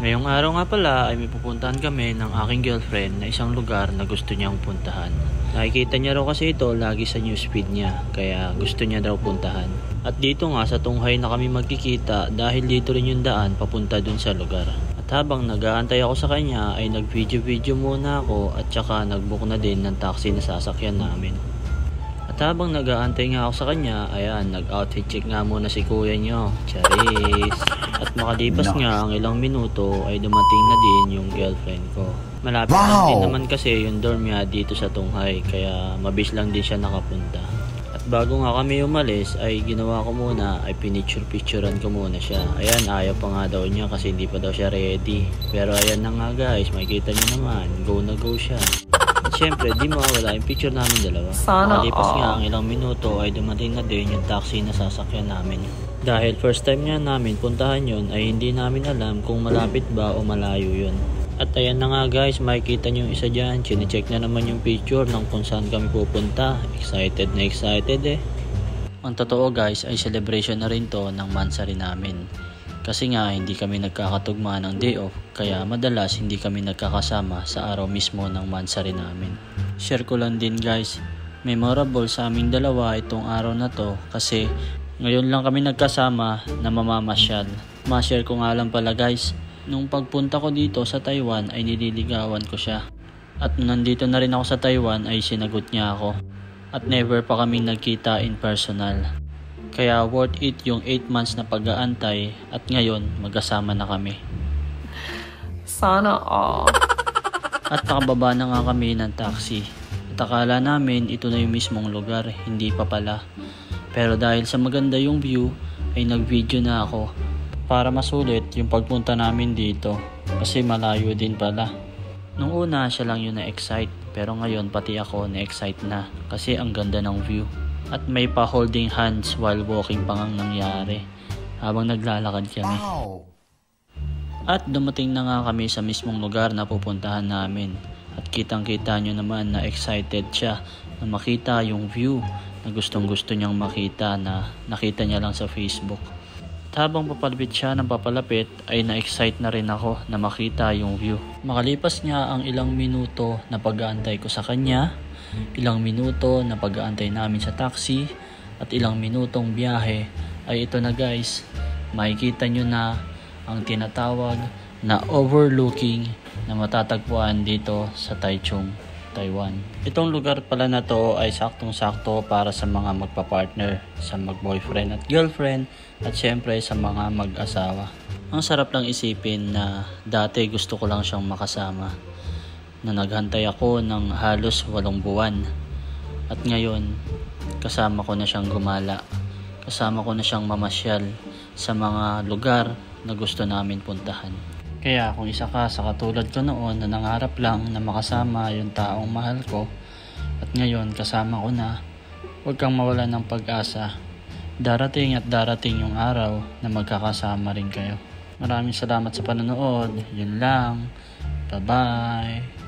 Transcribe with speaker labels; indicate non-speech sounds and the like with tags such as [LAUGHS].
Speaker 1: Ngayong araw nga pala ay may pupuntahan kami ng aking girlfriend na isang lugar na gusto niyang puntahan. Nakikita niya raw kasi ito lagi sa newsfeed niya kaya gusto niya daw puntahan. At dito nga sa tunghay na kami magkikita dahil dito rin yung daan papunta dun sa lugar. At habang nag-aantay ako sa kanya ay nag-video-video muna ako at saka nag-book na din ng taxi na sasakyan namin. At habang nag-aantay nga ako sa kanya, ayan, nag-outfit check nga muna si kuya nyo. Charis! At makalipas nga ang ilang minuto ay dumating na din yung girlfriend ko. Malapit lang
Speaker 2: Wow!
Speaker 1: din naman kasi yung dorm niya dito sa Tunghay kaya mabis lang din siya nakapunta. At bago nga kami umalis ay ginawa ko muna ay pinicture-picturean ko muna siya. Ayan, ayaw pa nga daw niya kasi hindi pa daw siya ready. Pero ayan na nga guys, makikita niyo naman, go na go siya. At syempre, di mawawala yung picture namin dalawa.
Speaker 3: Sana
Speaker 1: Makalipas nga ang ilang minuto ay dumating na din yung taxi na sasakyan namin. Dahil first time nga namin puntahan yon ay hindi namin alam kung malapit ba o malayo yon. At ayan na nga guys, makikita nyo yung isa dyan. Chinecheck na naman yung picture ng kung saan kami pupunta. Excited na excited eh. Ang totoo guys ay celebration na rin to ng mansari namin. Kasi nga hindi kami nagkakatugma ng day off kaya madalas hindi kami nagkakasama sa araw mismo ng mansari namin. Share ko lang din guys, memorable sa aming dalawa itong araw na to kasi ngayon lang kami nagkasama na mamamasyal. Ma-share ko nga lang pala guys, nung pagpunta ko dito sa Taiwan ay nililigawan ko siya. At nung nandito na rin ako sa Taiwan ay sinagot niya ako. At never pa kaming nagkita in personal. Kaya worth it yung 8 months na pag-aantay at ngayon magkasama na kami.
Speaker 3: Sana all. [LAUGHS]
Speaker 1: At nakababa na nga kami ng taxi. At akala namin ito na yung mismong lugar, hindi pa pala. Pero dahil sa maganda yung view, ay nag-video na ako para masulit yung pagpunta namin dito kasi malayo din pala. Nung una siya lang yung na-excite pero ngayon pati ako na-excite na kasi ang ganda ng view. At may pa holding hands while walking pa ngang nangyari habang naglalakad kami. At dumating na nga kami sa mismong lugar na pupuntahan namin. At kitang kita nyo naman na excited siya na makita yung view na gustong gusto niyang makita na nakita niya lang sa Facebook. At habang papalapit siya ng papalapit ay na-excite na rin ako na makita yung view. Makalipas nga ang ilang minuto na pag-aantay ko sa kanya, ilang minuto na pag-aantay namin sa taxi, at ilang minutong biyahe ay ito na guys, makikita nyo na ang tinatawag na overlooking na matatagpuan dito sa Taichung, Taiwan. Itong lugar pala na to ay saktong-sakto para sa mga magpa-partner, sa mag-boyfriend at girlfriend, at syempre sa mga mag-asawa. Ang sarap lang isipin na dati gusto ko lang siyang makasama na naghantay ako ng halos walong buwan. At ngayon, kasama ko na siyang gumala. Kasama ko na siyang mamasyal sa mga lugar na gusto namin puntahan. Kaya kung isa ka sa katulad ko noon na nangarap lang na makasama yung taong mahal ko at ngayon kasama ko na, huwag kang mawala ng pag-asa. Darating at darating yung araw na magkakasama rin kayo. Maraming salamat sa panonood. Yun lang. Bye-bye.